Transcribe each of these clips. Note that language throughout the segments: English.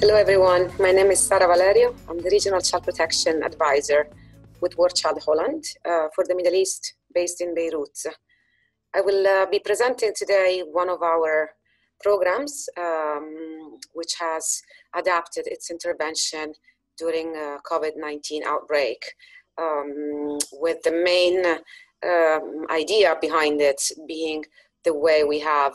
Hello, everyone. My name is Sara Valerio. I'm the Regional Child Protection Advisor with War Child Holland uh, for the Middle East, based in Beirut. I will uh, be presenting today one of our programs, um, which has adapted its intervention during uh, COVID-19 outbreak, um, with the main um, idea behind it being the way we have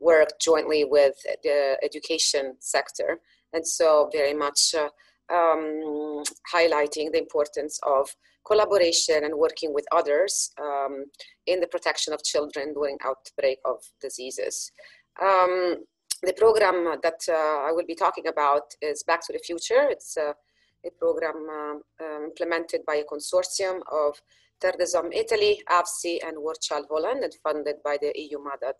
worked jointly with the education sector, and so very much uh, um, highlighting the importance of collaboration and working with others um, in the protection of children during outbreak of diseases. Um, the program that uh, I will be talking about is Back to the Future. It's uh, a program uh, um, implemented by a consortium of Terre des Hommes Italy, AVSI, and War Child Holland, and funded by the EU Madad.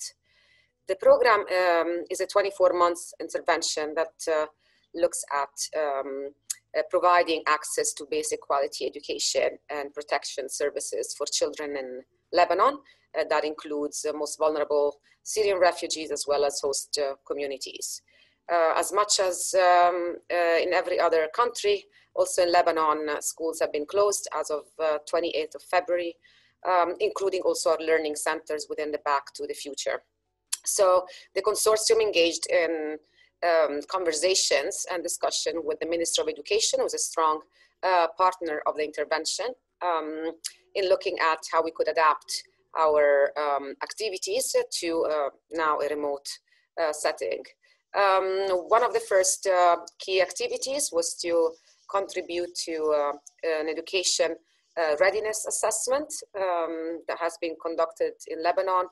The program um, is a 24 month intervention that uh, looks at um, uh, providing access to basic quality education and protection services for children in Lebanon. Uh, that includes the most vulnerable Syrian refugees as well as host uh, communities. Uh, as much as um, uh, in every other country, also in Lebanon, schools have been closed as of 28th of February, um, including also our learning centers within the Back to the Future. So the consortium engaged in um, conversations and discussion with the Minister of Education, who's a strong uh, partner of the intervention, um, in looking at how we could adapt our um, activities to uh, now a remote uh, setting. Um, one of the first uh, key activities was to contribute to uh, an education uh, readiness assessment um, that has been conducted in Lebanon,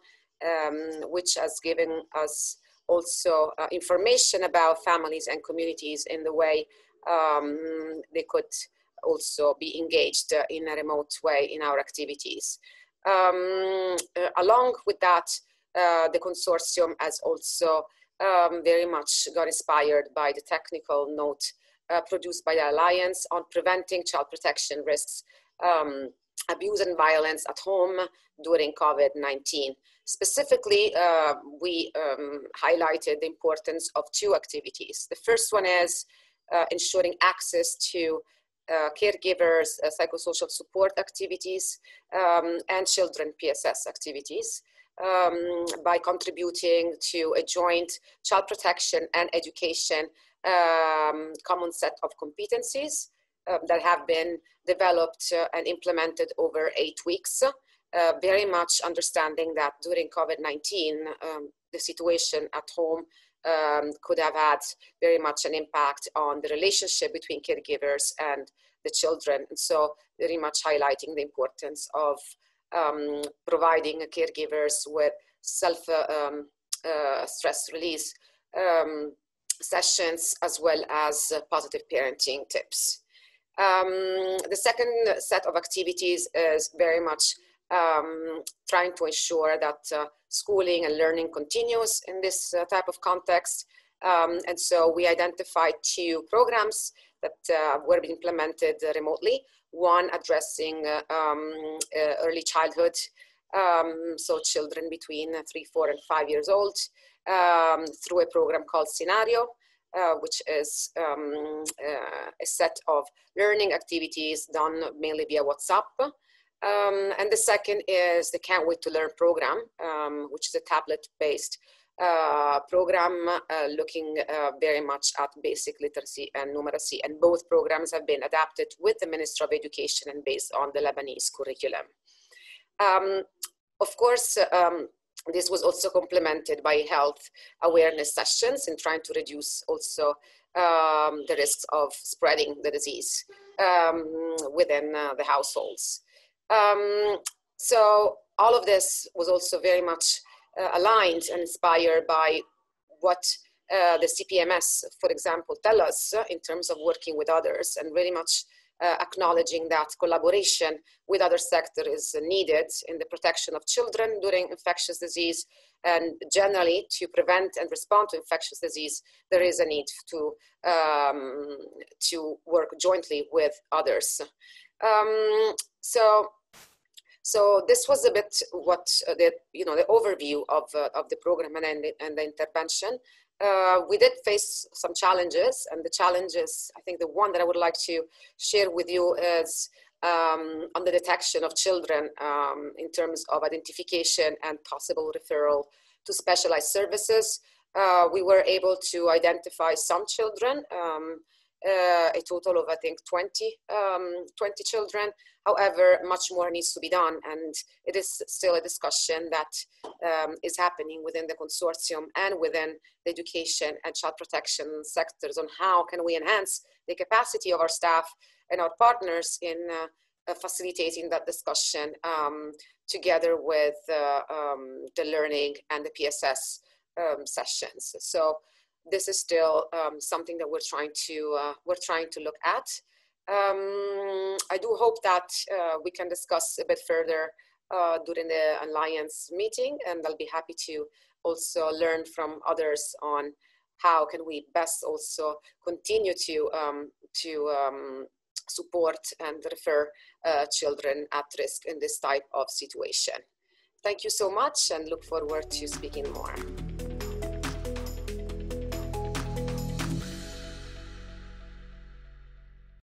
um, which has given us also uh, information about families and communities in the way um, they could also be engaged uh, in a remote way in our activities. Um, uh, along with that, uh, the consortium has also um, very much got inspired by the technical note uh, produced by the Alliance on preventing child protection risks, um, abuse and violence at home during COVID-19. Specifically, uh, we um, highlighted the importance of two activities. The first one is uh, ensuring access to uh, caregivers, uh, psychosocial support activities, um, and children PSS activities um, by contributing to a joint child protection and education um, common set of competencies um, that have been developed uh, and implemented over eight weeks uh, very much understanding that during COVID-19, um, the situation at home um, could have had very much an impact on the relationship between caregivers and the children. And so very much highlighting the importance of um, providing caregivers with self uh, um, uh, stress release um, sessions as well as uh, positive parenting tips. Um, the second set of activities is very much um, trying to ensure that uh, schooling and learning continues in this uh, type of context. Um, and so we identified two programs that uh, were implemented remotely. One addressing uh, um, uh, early childhood, um, so children between three, four, and five years old, um, through a program called Scenario, uh, which is um, uh, a set of learning activities done mainly via WhatsApp. Um, and the second is the Can't Wait to Learn program, um, which is a tablet-based uh, program uh, looking uh, very much at basic literacy and numeracy. And both programs have been adapted with the Minister of Education and based on the Lebanese curriculum. Um, of course, um, this was also complemented by health awareness sessions in trying to reduce also um, the risks of spreading the disease um, within uh, the households. Um, so all of this was also very much uh, aligned and inspired by what uh, the CPMS, for example, tell us in terms of working with others and very much uh, acknowledging that collaboration with other sectors is needed in the protection of children during infectious disease and generally to prevent and respond to infectious disease there is a need to um, to work jointly with others um, so so this was a bit what uh, the you know the overview of uh, of the program and the, and the intervention. Uh, we did face some challenges, and the challenges, I think the one that I would like to share with you is um, on the detection of children um, in terms of identification and possible referral to specialized services. Uh, we were able to identify some children, um, uh, a total of, I think, 20, um, 20 children. However, much more needs to be done, and it is still a discussion that um, is happening within the consortium and within the education and child protection sectors on how can we enhance the capacity of our staff and our partners in uh, uh, facilitating that discussion um, together with uh, um, the learning and the PSS um, sessions. So this is still um, something that we're trying to uh, we're trying to look at. Um, I do hope that uh, we can discuss a bit further uh, during the alliance meeting, and I'll be happy to also learn from others on how can we best also continue to um, to um, support and refer uh, children at risk in this type of situation. Thank you so much and look forward to speaking more.